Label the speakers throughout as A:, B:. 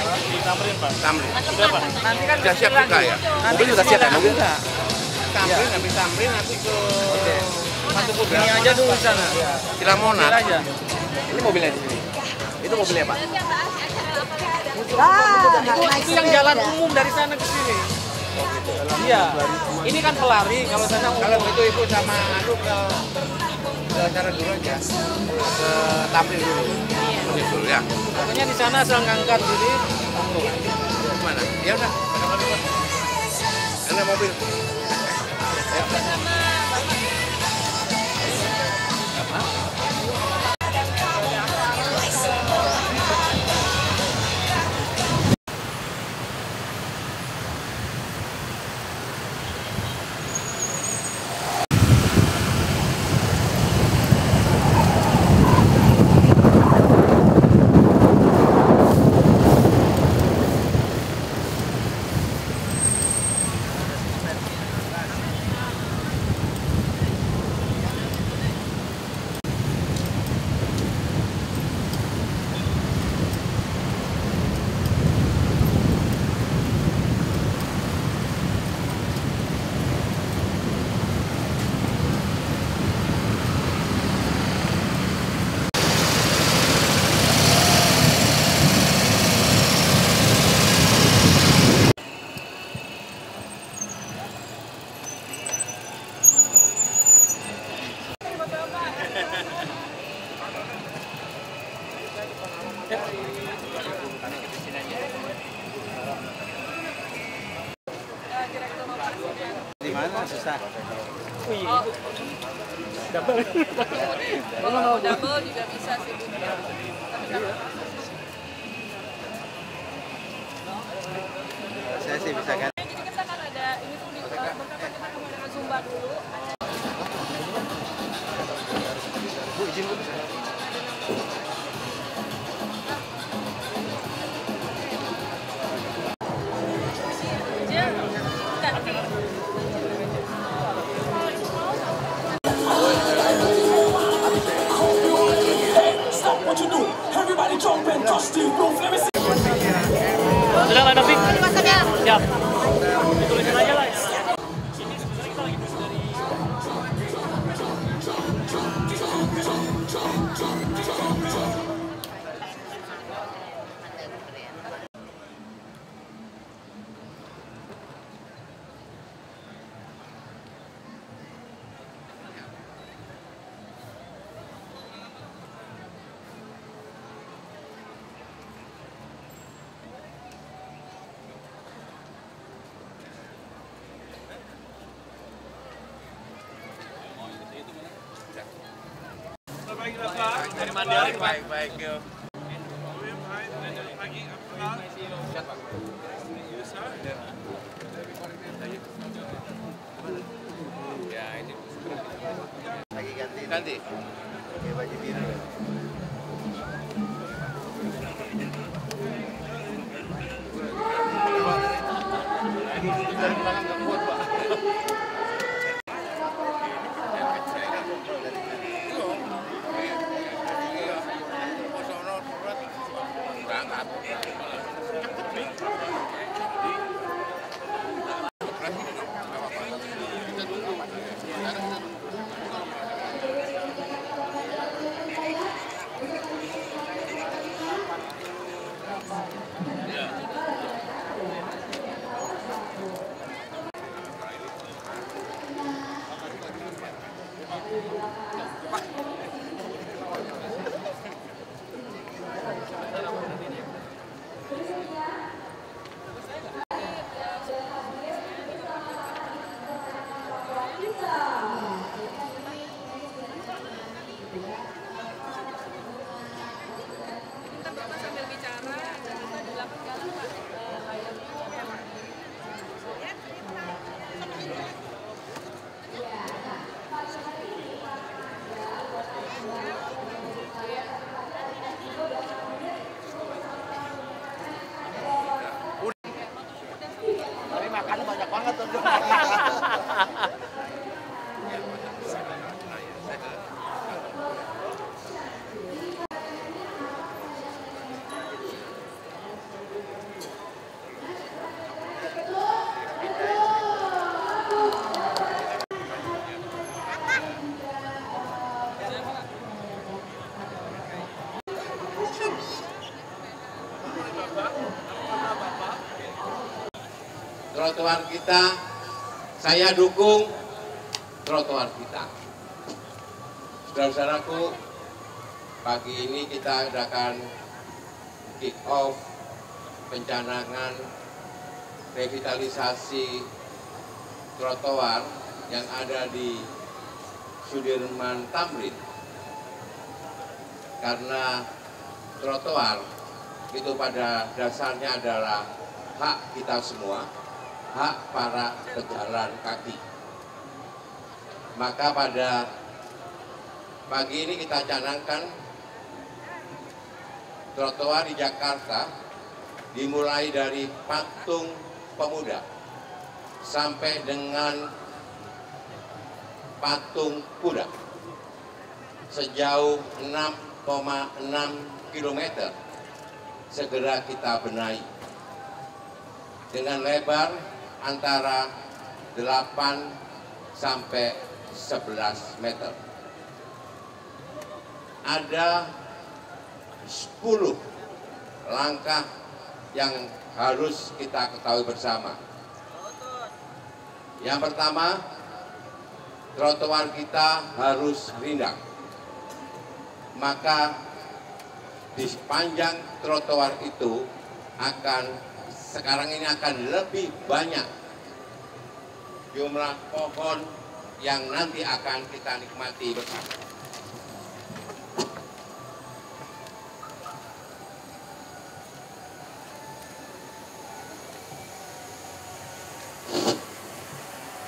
A: gimana?
B: Ditamrin, Pak.
A: Tamrin.
B: Sudah, Pak. Nanti kan
A: Sudah siap juga ya?
B: Nanti
A: Mobil sudah siap ya?
B: ke sini
A: Mobil?
B: lagi.
A: Tamrin, habis Tamrin nanti ke Satu Kuda.
B: Ini aja dulu di sana.
A: Sila
B: Mobil
A: Monas.
B: aja.
A: Ini mobilnya di sini. Itu mobilnya Pak.
C: Ah,
B: Itu, itu yang jalan umum dari sana ke sini. Iya. Ini kan pelari, kalau sana
A: Kalau
B: umum.
A: itu ibu sama anu ke ke acara dulu aja. Ke Tamrin dulu. Iya. dulu ya.
B: Pokoknya di sana asal ngangkat jadi.
A: Gimana? Ya udah. Ada mobil.
D: Di susah?
E: Kalau mau double juga bisa
A: Trotoar kita, saya dukung trotoar kita. Saudara-saudaraku, pagi ini kita akan kick off pencanangan revitalisasi trotoar yang ada di Sudirman Tamrin. Karena trotoar itu pada dasarnya adalah hak kita semua, hak para pejalan kaki. Maka pada pagi ini kita canangkan trotoar di Jakarta dimulai dari patung pemuda sampai dengan patung kuda sejauh 6,6 km segera kita benahi dengan lebar antara 8 sampai 11 meter. Ada 10 langkah yang harus kita ketahui bersama. Yang pertama, trotoar kita harus rindang. Maka di sepanjang trotoar itu akan sekarang ini akan lebih banyak jumlah pohon yang nanti akan kita nikmati bersama.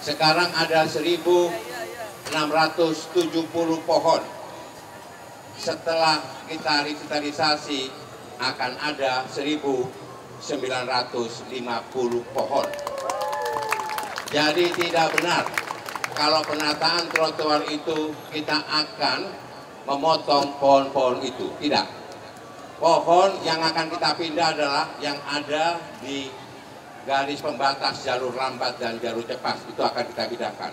A: Sekarang ada 1.670 pohon. Setelah kita revitalisasi akan ada 1.950 pohon. Jadi tidak benar kalau penataan trotoar itu kita akan memotong pohon-pohon itu. Tidak. Pohon yang akan kita pindah adalah yang ada di garis pembatas jalur lambat dan jalur cepat itu akan kita pindahkan.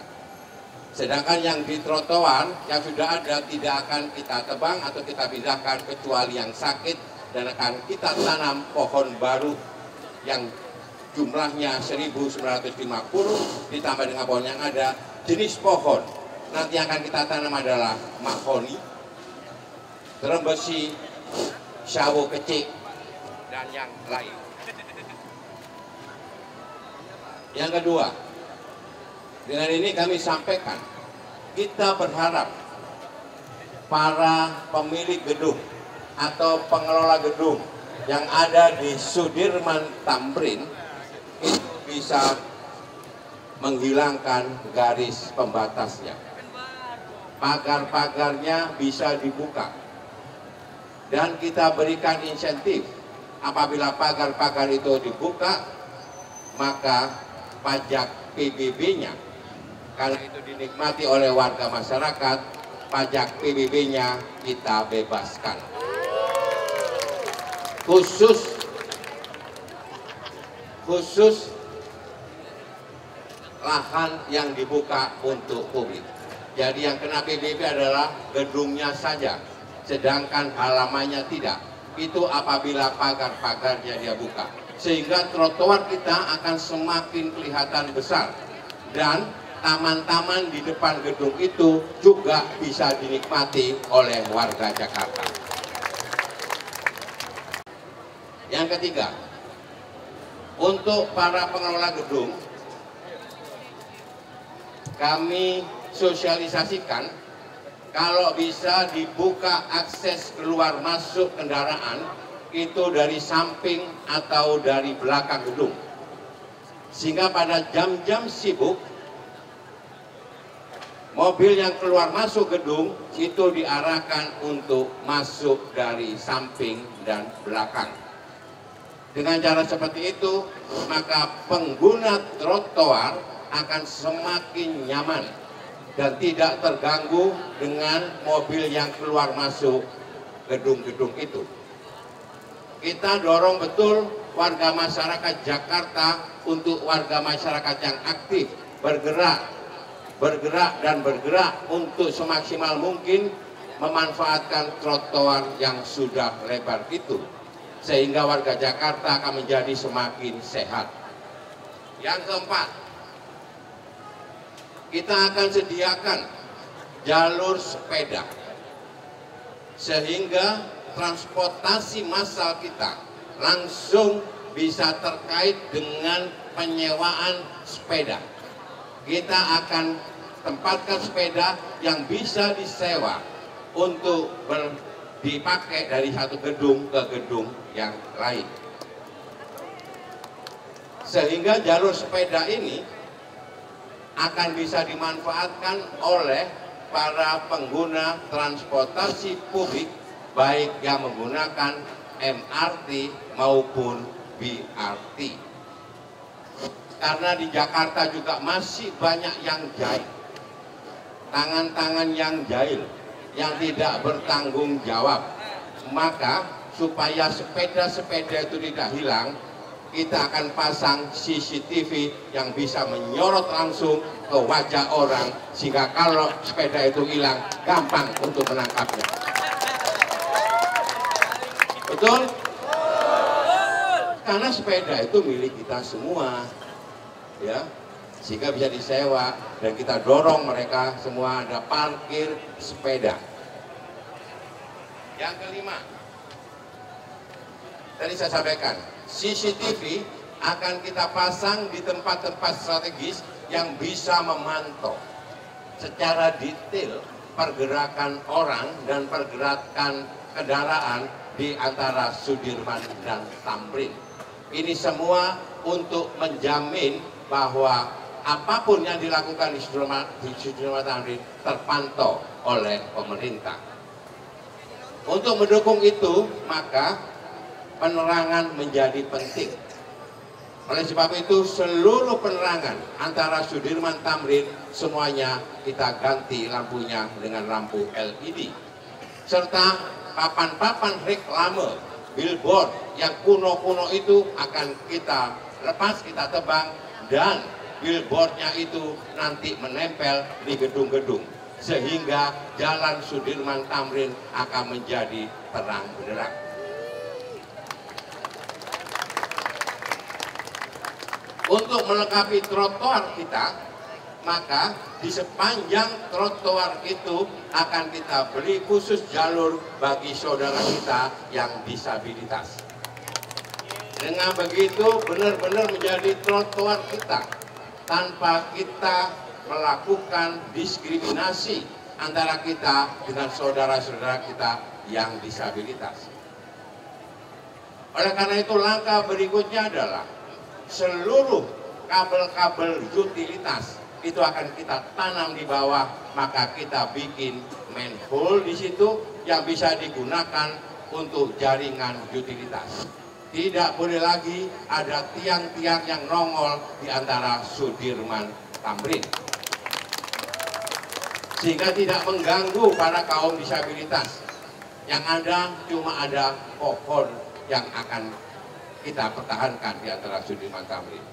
A: Sedangkan yang di trotoar yang sudah ada tidak akan kita tebang atau kita pindahkan kecuali yang sakit dan akan kita tanam pohon baru yang jumlahnya 1950 ditambah dengan pohon yang ada jenis pohon nanti akan kita tanam adalah mahoni, terembesi, sawo kecil dan yang lain. Yang kedua, dengan ini kami sampaikan, kita berharap para pemilik gedung atau pengelola gedung yang ada di Sudirman Tamrin itu bisa menghilangkan garis pembatasnya. Pagar-pagarnya bisa dibuka. Dan kita berikan insentif apabila pagar-pagar itu dibuka, maka pajak PBB-nya kalau itu dinikmati oleh warga masyarakat, pajak PBB-nya kita bebaskan. Khusus khusus lahan yang dibuka untuk publik. Jadi yang kena PBB adalah gedungnya saja, sedangkan halamannya tidak. Itu apabila pagar-pagarnya dia buka. Sehingga trotoar kita akan semakin kelihatan besar. Dan taman-taman di depan gedung itu juga bisa dinikmati oleh warga Jakarta. Yang ketiga, untuk para pengelola gedung, kami sosialisasikan kalau bisa dibuka akses keluar masuk kendaraan itu dari samping atau dari belakang gedung. Sehingga pada jam-jam sibuk mobil yang keluar masuk gedung itu diarahkan untuk masuk dari samping dan belakang. Dengan cara seperti itu, maka pengguna trotoar akan semakin nyaman dan tidak terganggu dengan mobil yang keluar masuk gedung-gedung itu. Kita dorong betul warga masyarakat Jakarta untuk warga masyarakat yang aktif, bergerak, bergerak dan bergerak untuk semaksimal mungkin memanfaatkan trotoar yang sudah lebar itu sehingga warga Jakarta akan menjadi semakin sehat. Yang keempat, kita akan sediakan jalur sepeda sehingga transportasi massal kita langsung bisa terkait dengan penyewaan sepeda. Kita akan tempatkan sepeda yang bisa disewa untuk ber, dipakai dari satu gedung ke gedung yang lain. Sehingga jalur sepeda ini akan bisa dimanfaatkan oleh para pengguna transportasi publik baik yang menggunakan MRT maupun BRT. Karena di Jakarta juga masih banyak yang jahil. Tangan-tangan yang jahil, yang tidak bertanggung jawab. Maka supaya sepeda-sepeda itu tidak hilang, kita akan pasang CCTV yang bisa menyorot langsung ke wajah orang sehingga kalau sepeda itu hilang gampang untuk menangkapnya. Betul? Karena sepeda itu milik kita semua. Ya. Sehingga bisa disewa dan kita dorong mereka semua ada parkir sepeda. Yang kelima, tadi saya sampaikan, CCTV akan kita pasang di tempat-tempat strategis yang bisa memantau secara detail pergerakan orang dan pergerakan kendaraan di antara Sudirman dan Tamrin. Ini semua untuk menjamin bahwa apa pun yang dilakukan di Sudirman, di Sudirman Tamrin terpantau oleh pemerintah. Untuk mendukung itu, maka penerangan menjadi penting. Oleh sebab itu seluruh penerangan antara Sudirman Tamrin semuanya kita ganti lampunya dengan lampu LED. Serta papan-papan reklame billboard yang kuno-kuno itu akan kita lepas, kita tebang dan billboardnya itu nanti menempel di gedung-gedung sehingga jalan Sudirman Tamrin akan menjadi terang benderang. Untuk melengkapi trotoar kita, maka di sepanjang trotoar itu akan kita beri khusus jalur bagi saudara kita yang disabilitas. Dengan begitu benar-benar menjadi trotoar kita tanpa kita melakukan diskriminasi antara kita dengan saudara-saudara kita yang disabilitas. Oleh karena itu langkah berikutnya adalah seluruh kabel-kabel utilitas itu akan kita tanam di bawah maka kita bikin manhole di situ yang bisa digunakan untuk jaringan utilitas tidak boleh lagi ada tiang-tiang yang nongol di antara Sudirman Tamrin sehingga tidak mengganggu para kaum disabilitas yang ada cuma ada pohon yang akan kita pertahankan di antara Sudirman Tamrin.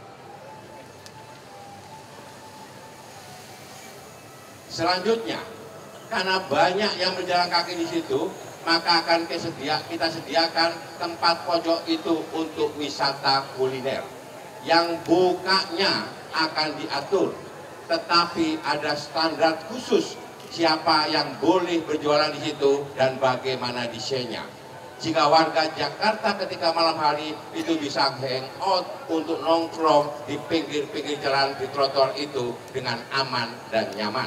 A: Selanjutnya, karena banyak yang berjalan kaki di situ, maka akan kesedia, kita sediakan tempat pojok itu untuk wisata kuliner. Yang bukanya akan diatur, tetapi ada standar khusus siapa yang boleh berjualan di situ dan bagaimana desainnya jika warga Jakarta ketika malam hari itu bisa hangout untuk nongkrong di pinggir-pinggir jalan di trotoar itu dengan aman dan nyaman.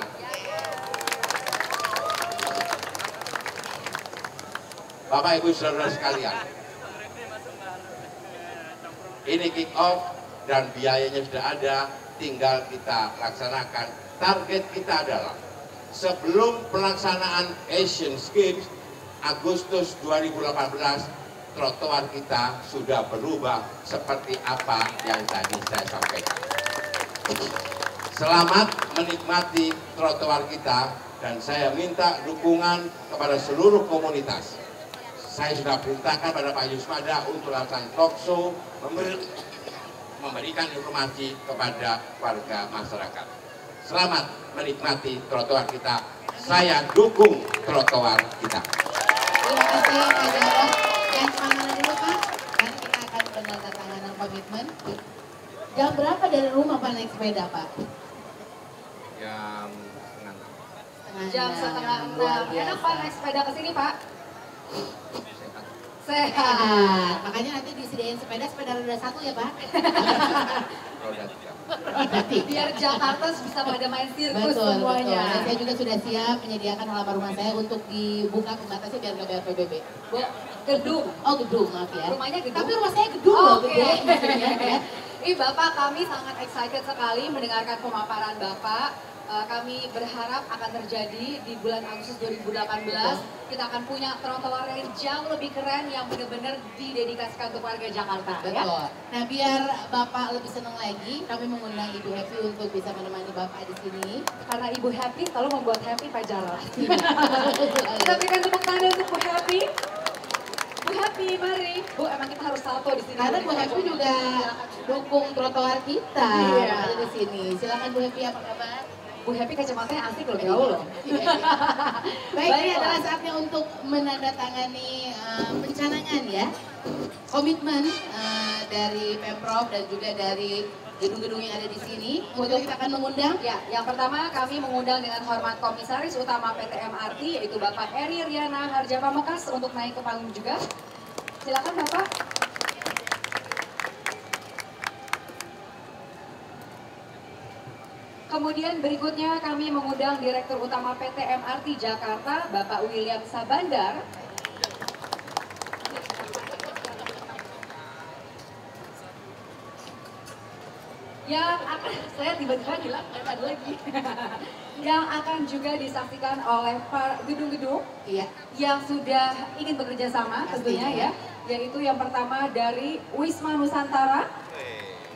A: Bapak Ibu Saudara sekalian, ini kick off dan biayanya sudah ada, tinggal kita laksanakan. Target kita adalah sebelum pelaksanaan Asian Games Agustus 2018 trotoar kita sudah berubah seperti apa yang tadi saya sampaikan. Selamat menikmati trotoar kita dan saya minta dukungan kepada seluruh komunitas. Saya sudah perintahkan pada Pak Yusmada untuk melakukan talk show, memberi, memberikan informasi kepada warga masyarakat. Selamat menikmati trotoar kita. Saya dukung trotoar kita.
F: Terima kasih Pak Jarod. Jangan ke mana-mana dulu Pak. Kan kita akan penandatanganan komitmen. Jam berapa dari rumah Pak naik sepeda Pak?
A: Yang
G: Jam
F: enam.
G: setengah
F: Luar
G: enam. Enak. Pak naik sepeda ke sini Pak? Sehat.
F: Makanya nanti disediain sepeda, sepeda roda satu ya Pak.
A: roda tiga.
G: Biar Jakarta bisa pada main sirkus
F: Betul, betul.
G: semuanya.
F: Dan saya juga sudah siap menyediakan halaman rumah saya untuk dibuka pembatasnya biar nggak bayar PBB.
G: Bu, gedung.
F: Oh gedung, maaf ya.
G: Rumahnya gedung?
F: Tapi rumah saya gedung loh,
G: Oke.
F: gede maksudnya ya.
G: Ih Bapak, kami sangat excited sekali mendengarkan pemaparan Bapak. Eh, kami berharap akan terjadi di bulan Agustus 2018. Kita akan punya trotoar yang jauh lebih keren yang benar-benar didedikasikan untuk warga Jakarta. Ya?
F: Betul. Nah biar Bapak lebih senang lagi, kami mengundang Ibu Happy untuk bisa menemani Bapak di sini.
G: Karena Ibu Happy selalu membuat happy Pak Jarod. kita berikan tepuk tangan untuk Bu Happy. Bu Happy, mari. Bu, emang kita harus salto di sini.
F: Karena Bu Happy juga dukung trotoar kita
G: Iya.
F: ada di sini. Silakan Bu Happy apa kabar?
G: Bu Happy kacamatanya asik loh, gaul loh.
F: Baik, ini adalah saatnya untuk menandatangani eh, pencanangan ya. Komitmen eh, dari Pemprov dan juga dari gedung-gedung yang ada di sini. Untuk kita akan mengundang
G: Ya, yang pertama kami mengundang dengan hormat Komisaris Utama PT MRT yaitu Bapak Eri Riana Harja untuk naik ke panggung juga. Silakan Bapak. Kemudian berikutnya kami mengundang Direktur Utama PT MRT Jakarta, Bapak William Sabandar. yang akan saya tiba-tiba hilang ada lagi. Yang akan juga disaksikan oleh para gedung-gedung
F: Iya.
G: yang sudah ingin bekerja sama tentunya ya yaitu yang pertama dari Wisma Nusantara.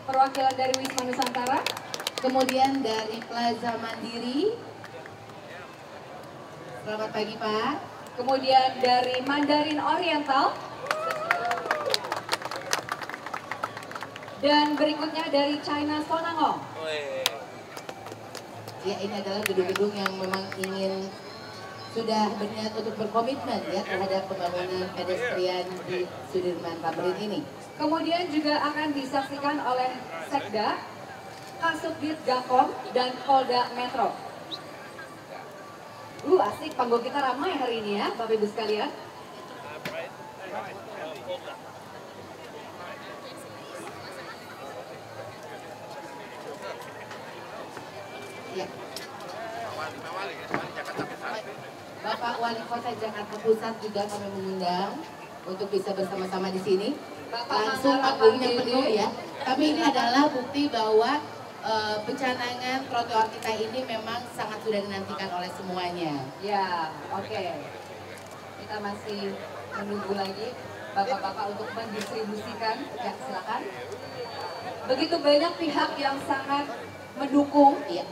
G: Perwakilan dari Wisma Nusantara
F: Kemudian dari Plaza Mandiri. Selamat pagi Pak.
G: kemudian dari Mandarin Oriental dan berikutnya dari China Sonangong
F: Ya ini adalah gedung-gedung yang memang ingin sudah berniat untuk berkomitmen ya terhadap pembangunan pedestrian di Sudirman Tamrin ini.
G: Kemudian juga akan disaksikan oleh Sekda, Kasubdit Gakom, dan Polda Metro. Uh, asik, panggung kita ramai hari ini ya, Bapak Ibu sekalian.
F: Ya. Bapak Wali Kota Jakarta Pusat juga kami mengundang untuk bisa bersama-sama di sini.
G: Bapak
F: Langsung panggungnya penuh ya. Tapi ini adalah bukti bahwa eh, pencanangan trotoar kita ini memang sangat sudah dinantikan oleh semuanya.
G: Ya, oke. Kita masih menunggu lagi Bapak-Bapak untuk mendistribusikan. Ya, silakan. Begitu banyak pihak yang sangat mendukung
F: Iya.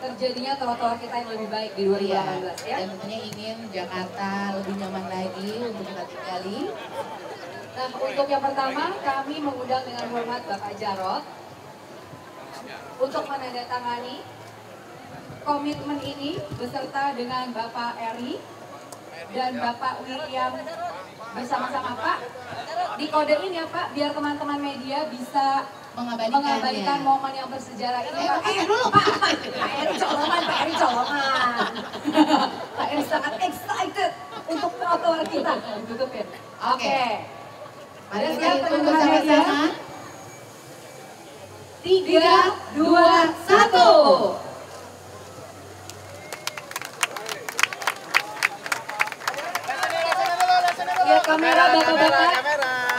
G: terjadinya trotoar kita yang lebih baik di 2018
F: Iya.
G: ya.
F: Dan tentunya ingin Jakarta lebih nyaman lagi untuk kita tinggali.
G: Nah, untuk yang pertama kami mengundang dengan hormat Bapak Jarot untuk menandatangani komitmen ini beserta dengan Bapak Eri dan Bapak William bersama-sama Pak. Dikodein ya Pak, biar teman-teman media bisa mengabadikan momen yang bersejarah ini.
F: Eh,
G: Pak.
F: eh, dulu Pak.
G: Pak Eri colongan, Pak Eri colongan. Pak Eri sangat excited untuk trotoar kita. Tutup ya. Oke.
F: Mari
G: Ada
F: kita
G: siap teman-teman media? Tiga, dua, satu. Lihat kamera bapak-bapak.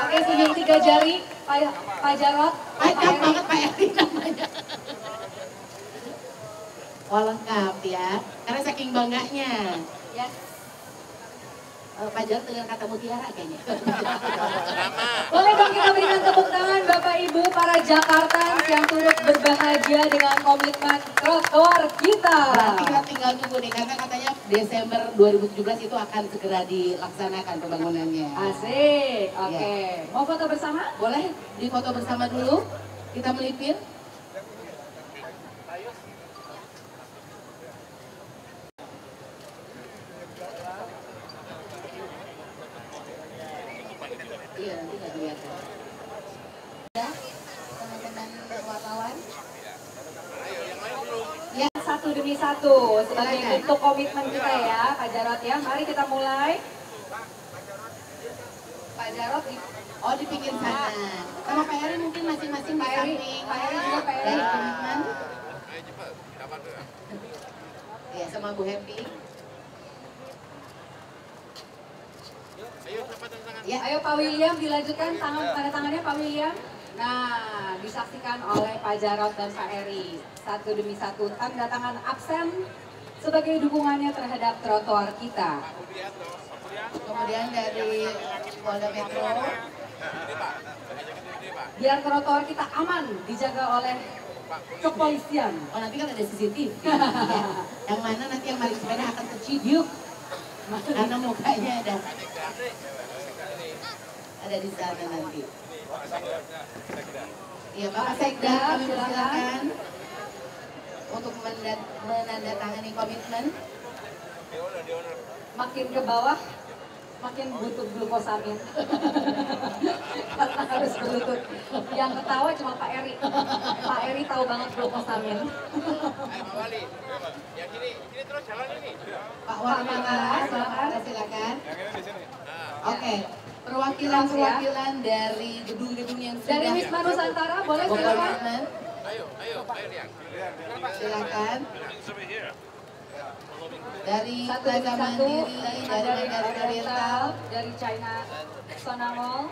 G: Oke, senyum tiga jari. Pak, Pak Jarot.
F: Banget Pak Eri namanya. Oh lengkap ya, karena saking bangganya.
G: Yes.
F: Eh, Pak Jarod dengan kata mutiara kayaknya.
G: Boleh dong kita berikan tepuk tangan Bapak Ibu para Jakartans yang turut berbahagia dengan komitmen trotoar kita.
F: Berarti kita tinggal tunggu nih karena katanya Desember 2017 itu akan segera dilaksanakan pembangunannya.
G: Asik, oke.
F: Iya.
G: Mau foto bersama?
F: Boleh di foto bersama dulu? Kita melipir. Iya, nanti nggak kelihatan. Ya, teman-teman wartawan.
G: Ya, satu sebagai bentuk komitmen kita ya, Pak Jarot ya. Mari kita mulai. Pak Jarot di
F: Oh di pinggir sana. Sama Pak Eri mungkin masing-masing di
G: Pak Eri,
F: samping.
G: Pak Eri juga, Pak Eri.
F: Komitmen. Ya sama Bu Happy. Ya,
G: Ayo Pak William dilanjutkan tangan tanda tangannya Pak William. Nah, disaksikan oleh Pak Jarot dan Pak Eri. Satu demi satu tanda tangan absen sebagai dukungannya terhadap trotoar kita.
F: kemudian dari Polda Metro.
G: Biar trotoar kita aman dijaga oleh kepolisian.
F: Oh nanti kan ada CCTV. ya. Yang mana nanti yang balik sepeda akan terciduk. Karena mukanya ada ada di sana nanti. Iya Bapak Sekda
G: Silakan.
F: untuk menandatangani komitmen.
G: Makin ke bawah, makin butuh glukosamin. Karena harus berlutut. Yang ketawa cuma Pak Eri. Pak Eri tahu banget glukosamin.
F: Pak Wali Mangala,
G: silakan.
F: silakan. silakan. Oke,
G: Ya.
F: Perwakilan-perwakilan dari gedung-gedung yang sudah
G: Dari Wisma Nusantara boleh silakan.
F: berkomitmen. Silakan. Dari
G: Satu
F: Plaza
G: demi satu
F: Mandiri,
G: dari
F: dari Mandiri
G: Oriental, dari China Sona Mall.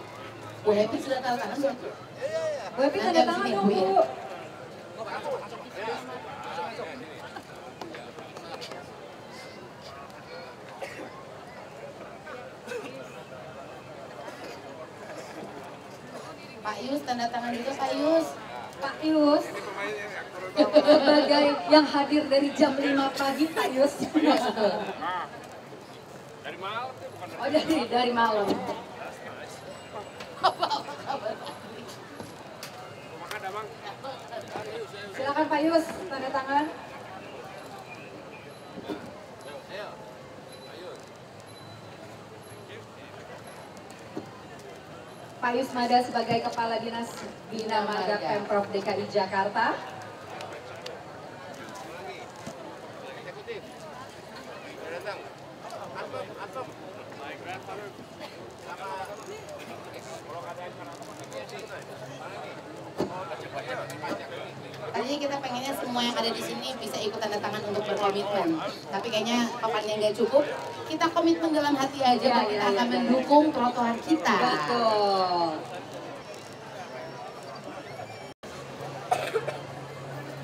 F: Bu Happy sudah tahu tangan belum?
G: Bu
F: habis
G: tangan
F: ini,
G: dong
F: Bu, Pak Yus, tanda tangan juga Pak Yus.
G: Pak Yus. Sebagai yang hadir dari jam 5 pagi Pak Yus. Oh dari dari malam. Silakan Pak Yus tanda tangan. Pak Yusmada sebagai Kepala Dinas Bina Marga Pemprov DKI Jakarta.
F: Tadinya kita pengennya semua yang ada di sini bisa ikut tanda tangan untuk berkomitmen. Tapi kayaknya papannya nggak cukup. Kita komitmen dalam hati aja
G: Ya,
F: kita
G: ya,
F: akan
G: ya, ya.
F: mendukung trotoar kita.
G: Betul.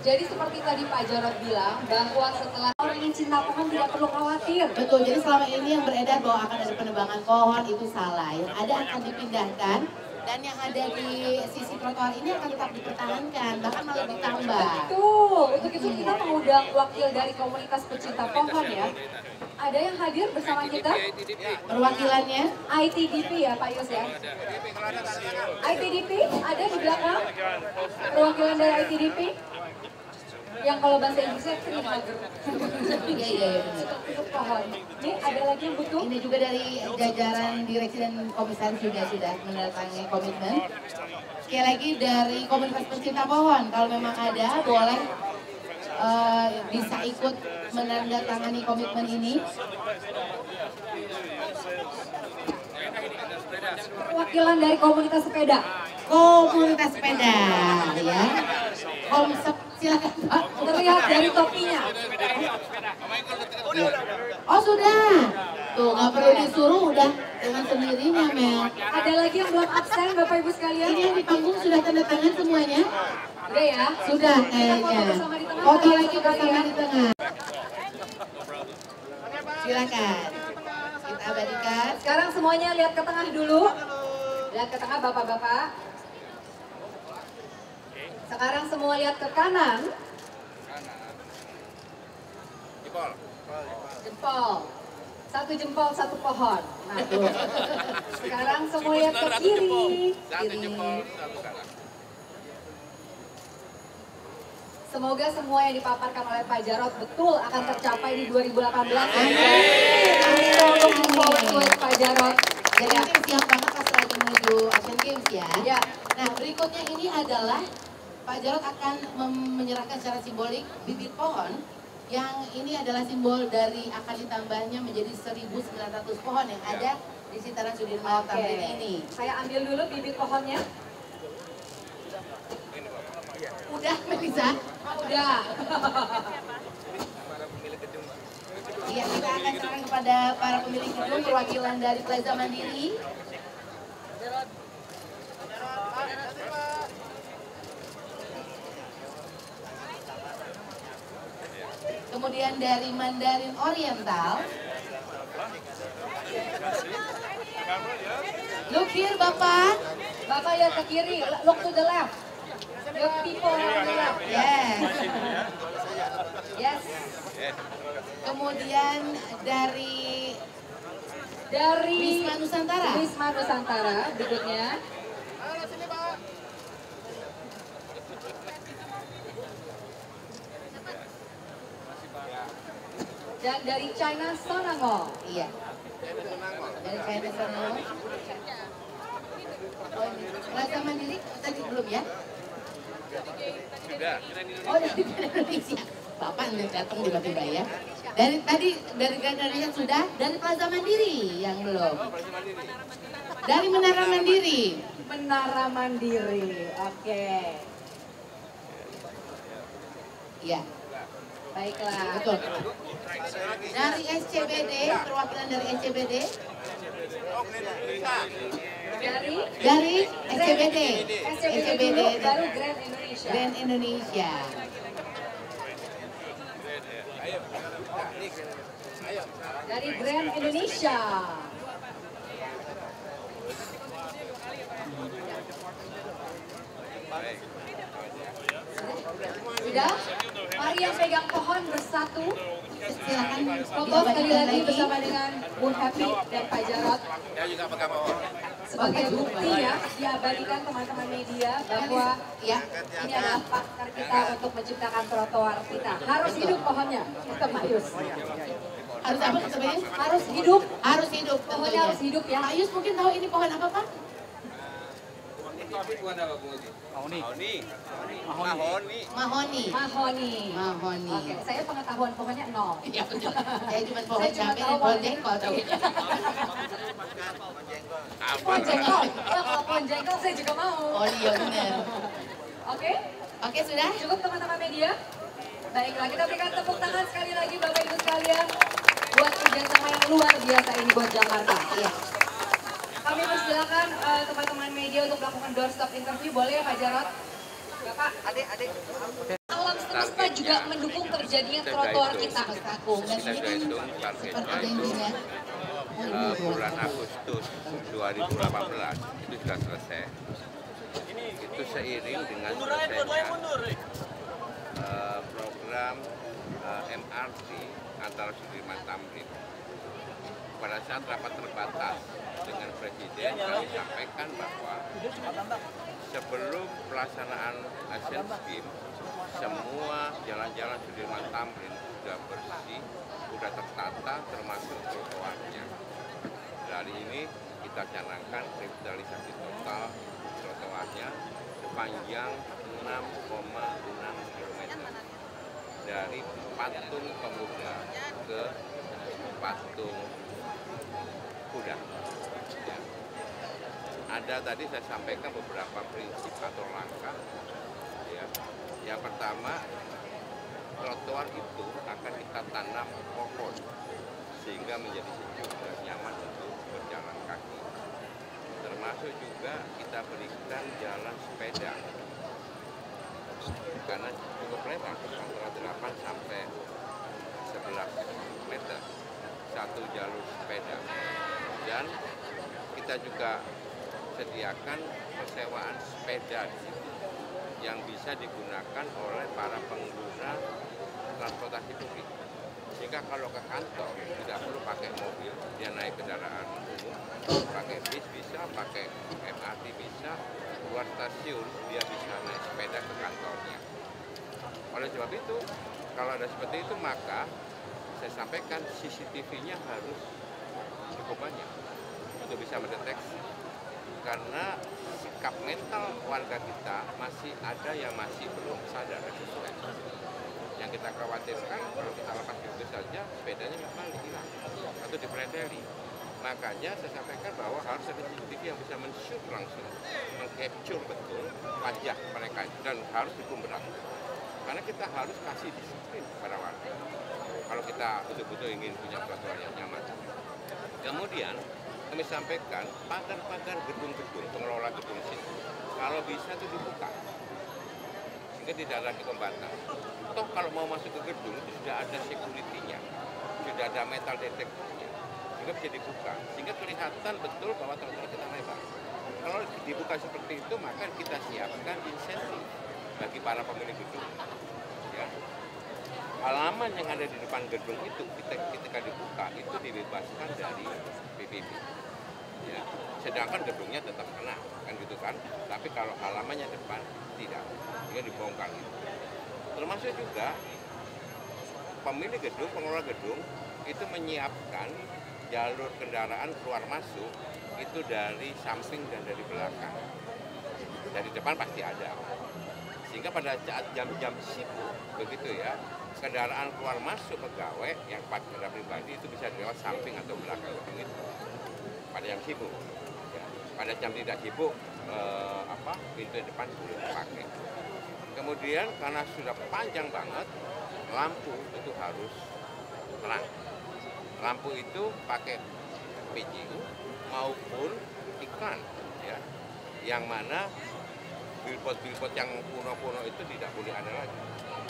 G: Jadi seperti tadi Pak Jarod bilang bahwa setelah orang yang cinta pohon tidak perlu khawatir.
F: Betul, jadi selama ini yang beredar bahwa akan ada penebangan pohon itu salah. Yang ada akan dipindahkan dan yang ada di sisi trotoar ini akan tetap dipertahankan, bahkan malah ditambah.
G: Betul. Untuk itu kita mengundang wakil dari komunitas pecinta pohon ya. Ada yang hadir bersama kita?
F: Perwakilannya
G: ITDP ya Pak Yus ya? ITDP ada di belakang? Perwakilan dari ITDP? Yang kalau bahasa Inggrisnya tree hugger.
F: Iya, iya, iya,
G: pohon. Ini ada lagi yang butuh?
F: Ini juga dari jajaran direksi dan komisaris juga sudah mendatangi komitmen. Sekali lagi dari komunitas pencinta pohon, kalau memang ada boleh eh, bisa ikut menandatangani komitmen ini.
G: Perwakilan dari komunitas sepeda.
F: Komunitas sepeda, ya. Konsep silakan Pak.
G: Terlihat dari topinya.
F: Oh sudah, tuh nggak perlu disuruh udah dengan sendirinya Mel.
G: Ada lagi yang belum absen Bapak Ibu sekalian?
F: Ini yang di panggung sudah tanda tangan semuanya.
G: Udah ya?
F: Sudah kayaknya.
G: foto
F: lagi bersama di tengah. Silakan. Kita abadikan.
G: Sekarang semuanya lihat ke tengah dulu. Lihat ke tengah bapak-bapak. Sekarang semua lihat ke kanan. Jempol. Satu jempol, satu pohon. Nah, tuh. Sekarang semua lihat ke kiri. Kiri. Semoga semua yang dipaparkan oleh Pak Jarod betul akan tercapai di 2018. Amin. Amin. Looking forward to it, Pak Jarod.
F: Jadi siap banget pas lagi menuju Asian Games ya.
G: Ya.
F: Nah berikutnya ini adalah Pak Jarod akan menyerahkan secara simbolik bibit pohon yang ini adalah simbol dari akan ditambahnya menjadi 1.900 pohon yang ada di sekitaran Sudirman
G: Oke.
F: Tamrin ini.
G: Saya ambil dulu bibit pohonnya.
F: Udah Melisa?
G: Udah.
F: Iya kita akan serahkan kepada para pemilik gedung perwakilan dari Plaza Mandiri. Kemudian dari Mandarin Oriental. Look here Bapak.
G: Bapak lihat ke kiri, look to the left. The people on the left.
F: Yes.
G: Yes.
F: Kemudian dari
G: Dari
F: Wisma Nusantara.
G: Wisma Nusantara berikutnya. Dan dari China Sonangol.
F: Iya. Dari China sana. Oh. Plaza Mandiri tadi belum ya? Oh dari Indonesia. Bapak udah datang tiba-tiba ya. Dari tadi dari Indonesia sudah, dari Plaza Mandiri yang belum. Dari Menara Mandiri.
G: Menara Mandiri. Oke.
F: Iya,
G: Baiklah.
F: betul. Dari SCBD, perwakilan dari SCBD.
G: Dari
F: Dari SCBD.
G: SCBD baru Grand Indonesia.
F: Grand Indonesia.
G: Dari Grand Indonesia. Sudah? Mari yang pegang pohon bersatu.
F: Silakan
G: Foto sekali lagi bersama dengan Bu Happy dan Pak Jarot. Sebagai bukti ya, diabadikan teman-teman media bahwa
F: Ya,
G: ini adalah partner kita untuk menciptakan trotoar kita. Harus hidup pohonnya, kata Pak Yus.
F: harus apa sebenarnya?
G: Harus hidup,
F: Harus hidup
G: pohonnya harus hidup ya.
F: Pak Yus mungkin tahu ini pohon apa Pak? Mahoni.
G: Mahoni.
F: Mahoni.
G: Oke, saya pengetahuan pohonnya nol.
F: Ya betul. Saya cuma pohon
G: Saya cuma
F: cabai
G: tahu
F: dan pohon jengkol.
G: Pohon jengkol. Kalau pohon jengkol saya juga mau.
F: Oh iya benar.
G: Oke,
F: Oke sudah?
G: cukup teman-teman media. Baiklah, kita berikan tepuk tangan sekali lagi Bapak Ibu sekalian buat kerjasama yang luar biasa ini buat Jakarta.
F: Iya.
G: Kami persilakan eh, teman-teman media untuk melakukan doorstop interview, boleh ya Pak Jarot? Bapak, adik, adik. Alam semesta juga mendukung terjadinya trotoar kita.
F: Aku dan ini kan seperti janjinya.
A: Eh, bulan Agustus 2018 itu sudah selesai. Itu seiring dengan selesainya eh, program eh, MRT antara Sudirman Tamrin. Saat rapat terbatas dengan Presiden kami sampaikan bahwa sebelum pelaksanaan Asian Games semua jalan-jalan Sudirman Tamrin sudah bersih, sudah tertata termasuk trotoarnya. Dari ini kita canangkan revitalisasi total trotoarnya sepanjang 6,6 km dari patung pemuda ke patung kuda. Ya. Ada tadi saya sampaikan beberapa prinsip atau langkah. Ya. Yang pertama, trotoar itu akan kita tanam pohon sehingga menjadi sejuk dan nyaman untuk berjalan kaki. Termasuk juga kita berikan jalan sepeda karena cukup lebar antara 8 sampai 11 meter satu jalur sepeda. Dan kita juga sediakan persewaan sepeda di situ yang bisa digunakan oleh para pengguna transportasi publik. Sehingga kalau ke kantor tidak perlu pakai mobil, dia naik kendaraan umum, pakai bis bisa, pakai MRT bisa, keluar stasiun dia bisa naik sepeda ke kantornya. Oleh sebab itu, kalau ada seperti itu maka saya sampaikan CCTV-nya harus cukup banyak untuk bisa mendeteksi. Karena sikap mental warga kita masih ada yang masih belum sadar sesuai. Yang kita khawatirkan kalau kita lepas begitu saja sepedanya kembali hilang atau dipredeli. Makanya saya sampaikan bahwa harus ada CCTV yang bisa men-shoot langsung, meng-capture betul wajah mereka dan harus dihukum berat. Karena kita harus kasih disiplin kepada warga. Kalau kita betul-betul ingin punya trotoar yang nyaman. Kemudian kami sampaikan pagar-pagar gedung-gedung, pengelola gedung situ, kalau bisa itu dibuka. Sehingga tidak lagi pembatas. Toh kalau mau masuk ke gedung itu sudah ada security-nya, sudah ada metal detektornya, sehingga bisa dibuka. Sehingga kelihatan betul bahwa trotoar kita lebar. Kalau dibuka seperti itu, maka kita siapkan insentif bagi para pemilik gedung. Halaman yang ada di depan gedung itu ketika, ketika dibuka itu dibebaskan dari PBB. Ya. Sedangkan gedungnya tetap kena, kan gitu kan. Tapi kalau halamannya depan tidak, dia dibongkar gitu. Termasuk juga pemilik gedung, pengelola gedung itu menyiapkan jalur kendaraan keluar masuk itu dari samping dan dari belakang. Dari depan pasti ada sehingga pada saat jam-jam sibuk begitu ya kendaraan keluar masuk pegawai yang pakai kendaraan pribadi itu bisa lewat samping atau belakang gedung pada jam sibuk ya. pada jam tidak sibuk eh, apa pintu depan boleh dipakai kemudian karena sudah panjang banget lampu itu harus terang lampu itu pakai PJU maupun iklan ya yang mana billboard-billboard yang kuno-kuno itu tidak boleh ada lagi.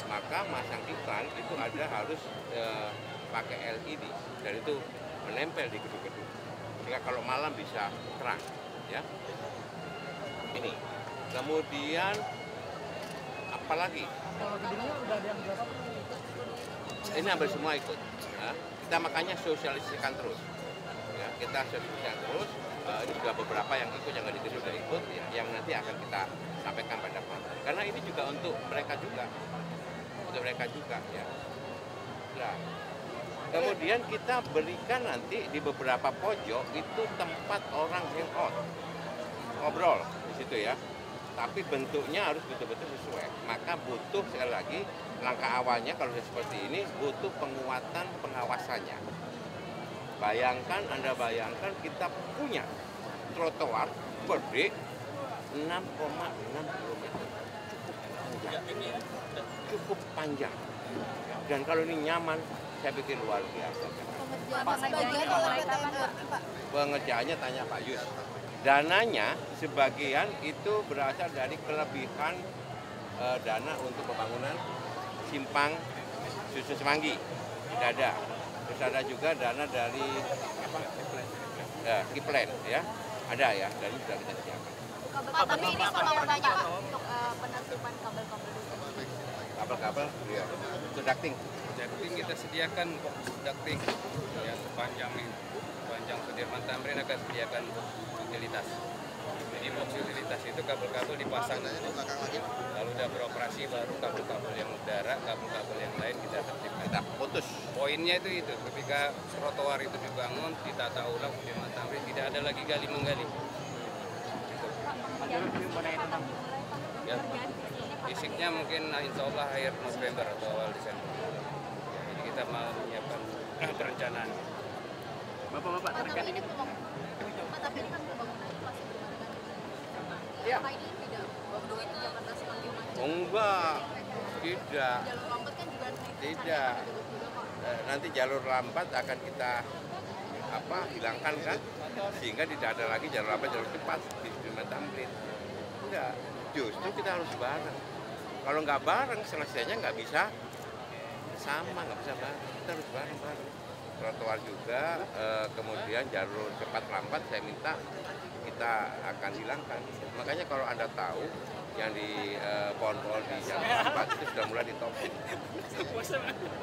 A: Maka masang iklan itu ada harus e, pakai LED dan itu menempel di gedung-gedung. Sehingga kalau malam bisa terang, ya. Ini. Kemudian apalagi?
B: Kalau gedungnya udah ada yang berapa?
A: Ini hampir semua ikut. Ya. Kita makanya sosialisasikan terus. Ya, kita sosialisasikan terus. Uh, ini juga beberapa yang ikut yang nggak dikasih sudah ikut ya, yang nanti akan kita sampaikan pada konten. Karena ini juga untuk mereka juga, untuk mereka juga ya. Nah, kemudian kita berikan nanti di beberapa pojok itu tempat orang hangout, ngobrol di situ ya. Tapi bentuknya harus betul-betul sesuai. Maka butuh sekali lagi langkah awalnya kalau seperti ini butuh penguatan pengawasannya. Bayangkan, Anda bayangkan kita punya trotoar gede 6,6 km. Cukup panjang. Cukup panjang. Dan kalau ini nyaman, saya pikir luar biasa. Pengerjaannya tanya Pak Yus. Dananya sebagian itu berasal dari kelebihan eh, dana untuk pembangunan simpang susu semanggi. Tidak ada. Terus ada juga dana dari apa? Ya, Kiplen ya. Ada ya, dan sudah kita siapkan.
H: Pak, tapi ini kalau mau tanya Pak untuk uh, penertiban kabel-kabel
A: Kabel-kabel, ya. Untuk ducting.
E: Ducting kita sediakan kok ducting ya sepanjang ini sepanjang Sudirman Tamrin akan sediakan utilitas. Jadi box utilitas itu kabel-kabel dipasang lalu udah beroperasi baru kabel-kabel yang udara, kabel-kabel yang lain kita tertibkan.
A: Kita putus.
E: Poinnya itu itu, ketika trotoar itu dibangun, ditata ulang Sudirman Tamrin, tidak ada lagi gali menggali. Ya. Fisiknya mungkin nah, insya Allah akhir November atau awal Desember. Jadi kita mau menyiapkan perencanaan.
B: Bapak-bapak terkait ini
H: tapi ini kan pembangunan masih
A: Iya.
H: Apa ini tidak Jakarta.
A: Oh, enggak, tidak.
H: Jalur lambat kan juga
A: Tidak. Eh, Nanti jalur lambat akan kita apa hilangkan kan sehingga tidak ada lagi jalur lambat jalur cepat di Sudirman Tamrin. Enggak, justru kita harus bareng. Kalau nggak bareng selesainya nggak bisa sama, nggak bisa bareng. Kita harus bareng-bareng. trotoar juga, eh, kemudian jalur cepat lambat saya minta kita akan hilangkan. Makanya kalau anda tahu yang di eh, pohon-pohon di jalur lambat itu sudah mulai ditopik.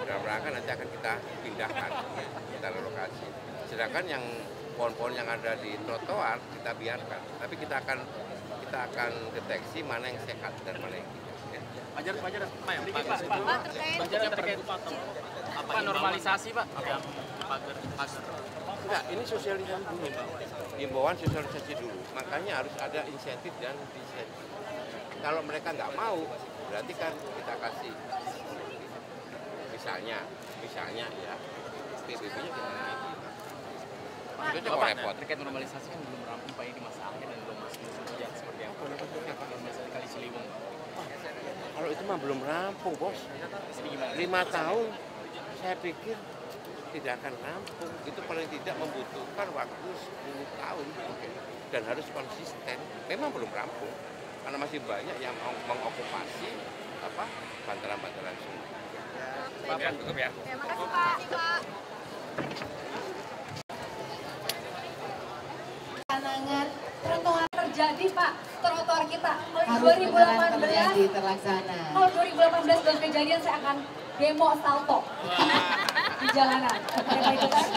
A: Dalam rangka nanti akan kita pindahkan, kita relokasi. Sedangkan yang pohon-pohon yang ada di trotoar kita biarkan, tapi kita akan kita akan deteksi mana yang sehat dan mana yang tidak. ya.
B: Wajar, Pak, yang Pak,
H: Pak, terkait
B: apa normalisasi, Pak? Yang pagar, pagar.
A: Enggak, ini sosialisasi dulu. Himbauan sosialisasi dulu. Makanya harus ada insentif dan disinsentif. Kalau mereka nggak mau, berarti kan kita kasih. Misalnya, misalnya ya, PBB-nya kita naikin. Itu kok
B: Bapak,
A: repot.
B: terkait normalisasi kan belum rampung Pak ini di masa akhir dan belum masuk musim hujan seperti apa? Normalisasi kali Ciliwung.
A: Kalau itu mah belum rampung, bos. Lima tahun, saya pikir tidak akan rampung. Itu paling tidak membutuhkan waktu 10 tahun. Dan harus konsisten. Memang belum rampung. Karena masih banyak yang mau mengokupasi apa bantaran-bantaran sungai. Ya, cukup ya.
H: Terima kasih Pak. Pak.
F: Panangan trotoar
G: Terjadi Pak, trotoar kita. Kalau
F: harus beneran
G: 2018,
F: terjadi terlaksana.
G: kalau 2018 dan kejadian saya akan demo salto di jalanan. Ikutan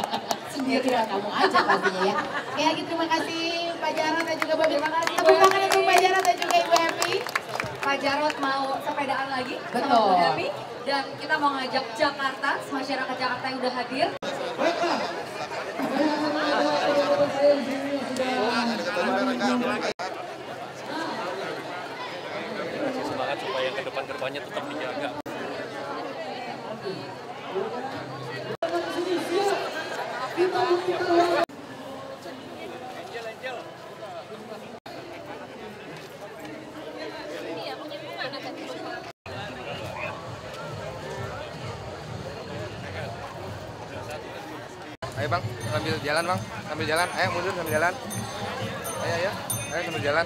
F: Ya kamu aja pastinya ya. Oke lagi terima kasih Pak Jarot dan juga Bapak.
G: Terima kasih,
F: Tepuk
G: Bu
F: tangan
G: Happy.
F: untuk Pak Jarot dan juga Ibu Happy.
G: Pak Jarot mau sepedaan lagi sama
F: Betul.
G: Bu Devi. Dan kita mau ngajak Jakarta, masyarakat Jakarta yang udah hadir.
B: Ke depannya tetap dijaga.
E: Ayo bang, sambil jalan bang, sambil jalan. Ayo mundur sambil jalan. Ayo ayo, ayo sambil jalan.